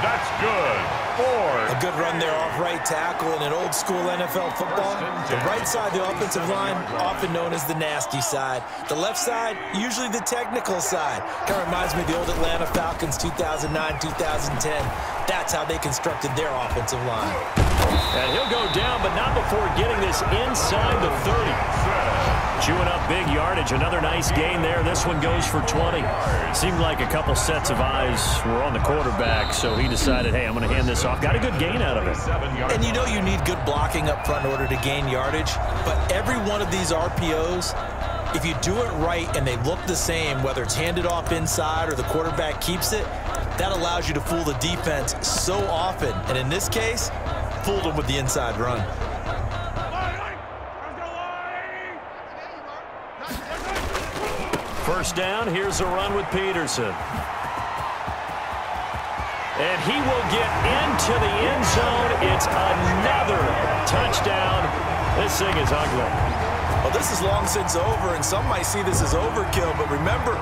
That's good. Four. A good run there off right tackle in an old school NFL football. The right side, the offensive line, often known as the nasty side. The left side, usually the technical side. Kind of reminds me of the old Atlanta Falcons 2009-2010. That's how they constructed their offensive line. And he'll go down, but not before getting this inside the 30. Chewing up big yardage. Another nice gain there. This one goes for 20. Seemed like a couple sets of eyes were on the quarterback, so he decided, hey, I'm going to hand this off. Got a good gain out of it. And you know you need good blocking up front in order to gain yardage, but every one of these RPOs, if you do it right and they look the same, whether it's handed off inside or the quarterback keeps it, that allows you to fool the defense so often. And in this case, fooled them with the inside run. First down, here's a run with Peterson. And he will get into the end zone. It's another touchdown. This thing is ugly. Well, this is long since over, and some might see this as overkill, but remember,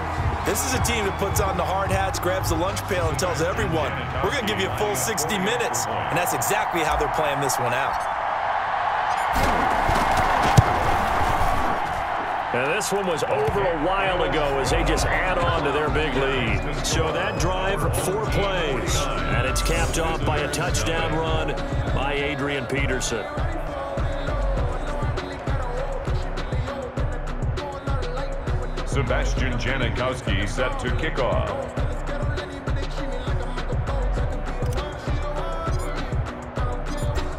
this is a team that puts on the hard hats, grabs the lunch pail, and tells everyone, we're going to give you a full 60 minutes, and that's exactly how they're playing this one out. And this one was over a while ago as they just add on to their big lead. So that drive, four plays. And it's capped off by a touchdown run by Adrian Peterson. Sebastian Janikowski set to kick off.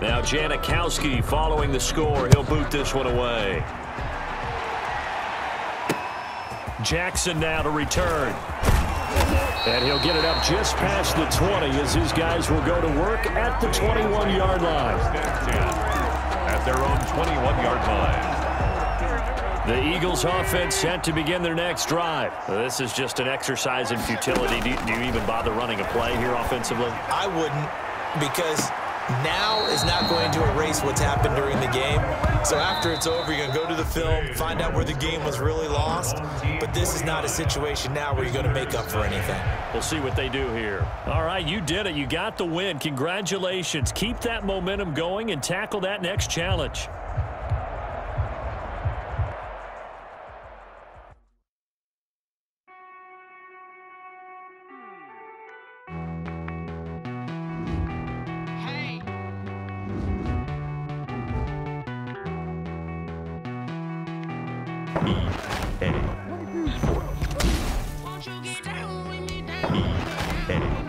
Now Janikowski following the score. He'll boot this one away. Jackson now to return. And he'll get it up just past the 20 as his guys will go to work at the 21-yard line. At their own 21-yard line. The Eagles offense set to begin their next drive. This is just an exercise in futility. Do you, do you even bother running a play here offensively? I wouldn't because now is not going to erase what's happened during the game. So after it's over, you're going to go to the film, find out where the game was really lost. But this is not a situation now where you're going to make up for anything. We'll see what they do here. All right, you did it. You got the win. Congratulations. Keep that momentum going and tackle that next challenge. hey Sports. EA